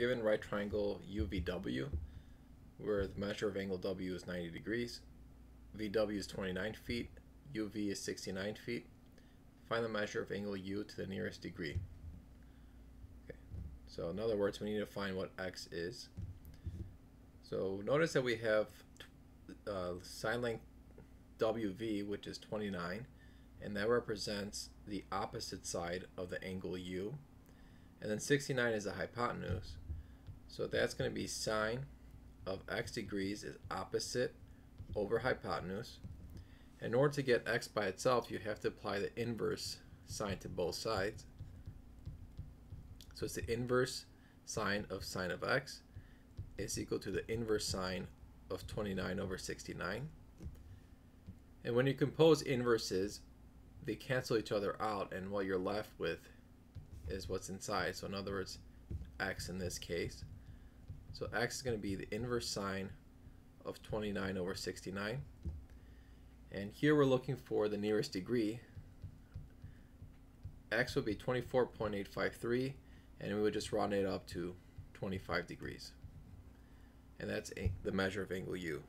given right triangle UVW, where the measure of angle W is 90 degrees, VW is 29 feet, UV is 69 feet. Find the measure of angle U to the nearest degree. Okay. So in other words, we need to find what X is. So notice that we have uh, sine length WV, which is 29, and that represents the opposite side of the angle U. And then 69 is the hypotenuse. So that's going to be sine of x degrees is opposite over hypotenuse. In order to get x by itself, you have to apply the inverse sine to both sides. So it's the inverse sine of sine of x is equal to the inverse sine of 29 over 69. And when you compose inverses, they cancel each other out, and what you're left with is what's inside. So in other words, x in this case. So x is going to be the inverse sine of 29 over 69. And here we're looking for the nearest degree. x would be 24.853, and we would just round it up to 25 degrees. And that's the measure of angle u.